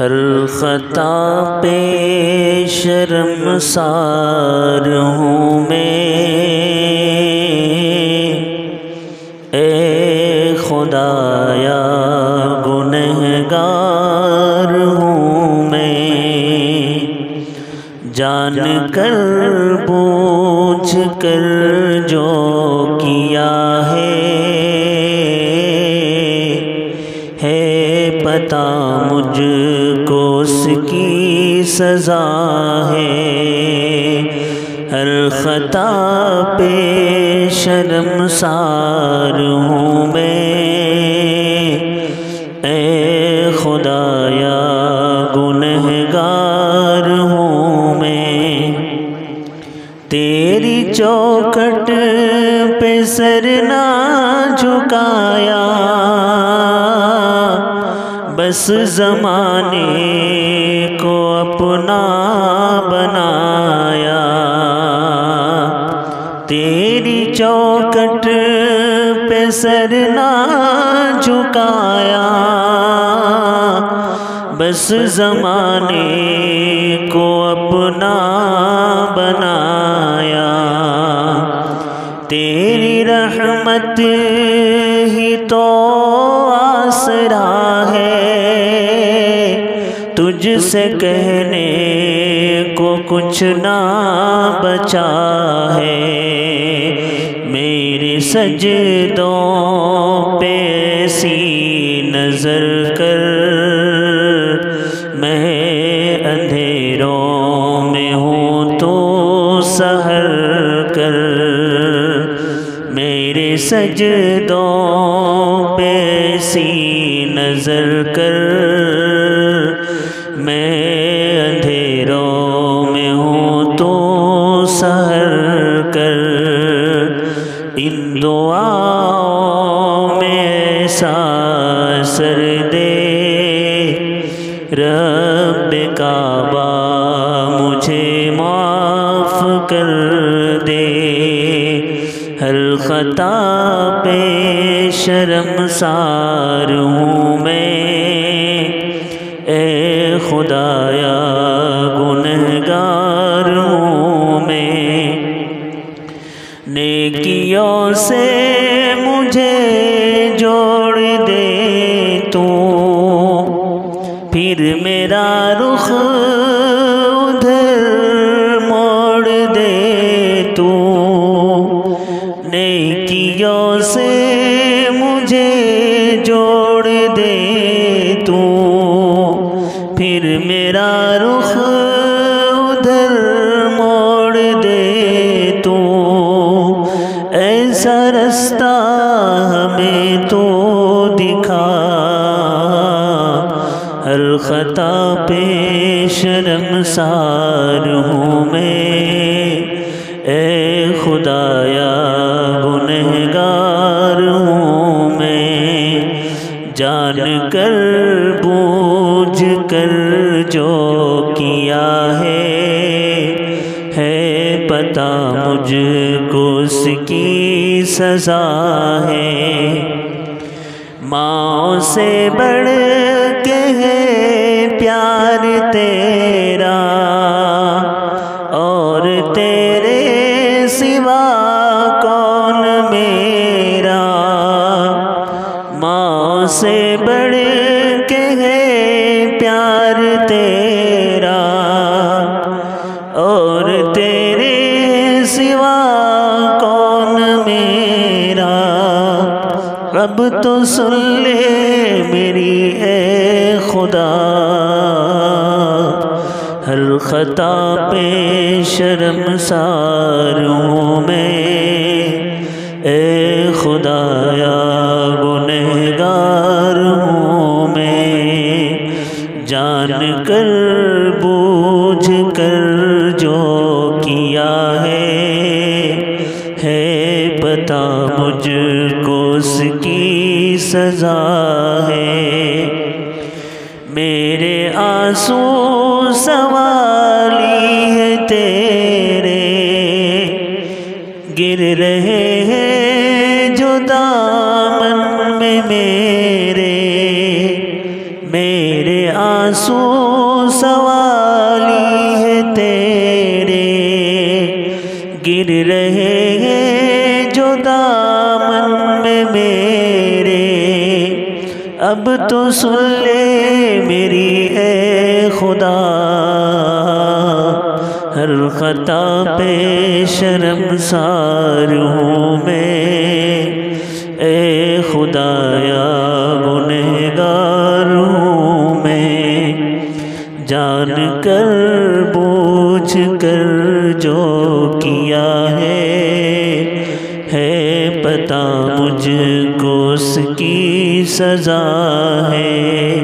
ہر خطا پہ شرم سار ہوں میں۔ اے خدایا گنہگار ہوں میں۔ جان کر بوجھ کر جو سزا ہے۔ ہر خطا پہ شرم سار ہوں میں۔ اے خدایا گنہگار ہوں میں۔ تیری چوکٹ پہ سر نہ جھکایا۔ بس زمانے کو اپنا بنایا۔ تیری چوکٹ پہ سر نہ جھکایا۔ بس زمانے کو اپنا بنایا۔ تیری رحمت ہی تو آسرا۔ سے کہنے کو کچھ نہ بچا ہے۔ میرے سجدوں پہ ایسی نظر کر میں اندھیروں میں ہوں تو سہر کر۔ میرے سجدوں پہ ایسی نظر کر میں اندھیروں میں ہوں تو سہر کر ان دعاؤں میں ایسا سر دے۔ رب کعبہ مجھے معاف کر دے۔ ہر خطا پہ شرم سار ہوں میں۔ خدایا گنہگار ہوں میں۔ نیکیوں سے مجھے جوڑ دے تو۔ پھر میرا رخ ادھر موڑ دے تو۔ نیکیوں سے ہر خطا پہ شرم سار ہوں میں۔ اے خدایا، گنہگار ہوں میں۔ جان کر، بوجھ کر جو کیا ہے ہے پتا مجھ کو اس کی سزا ہے۔ ماں سے بڑھ تیرا اور تیرے سوا کون میرا؟ ماں سے بڑھ کے ہے پیار تیرا اور تیرے سوا کون میرا؟ اب تو سن لے میری اے خدا خطا پہ شرم سار ہوں میں۔ اے خدایا گنہگار ہوں میں۔ جان کر، بوجھ کر جو کیا ہے۔ ہے پتا مجھ کو اس کی سزا ہے۔ میرے آنسو سوالی ہے تیرے۔ گر رہے ہیں جو دامن میں میرے۔ میرے آنسو سوالی ہے تیرے۔ گر رہے ہیں جو دامن میں میرے۔ اب تو سن لے میری اے خدا، ہر خطا پہ شرم سار ہوں میں۔ اے خدایا گنہگار ہوں میں۔ جان کر، بوجھ کر جو کیا ہے ہے پتا مجھ کو اس کی سزا ہے۔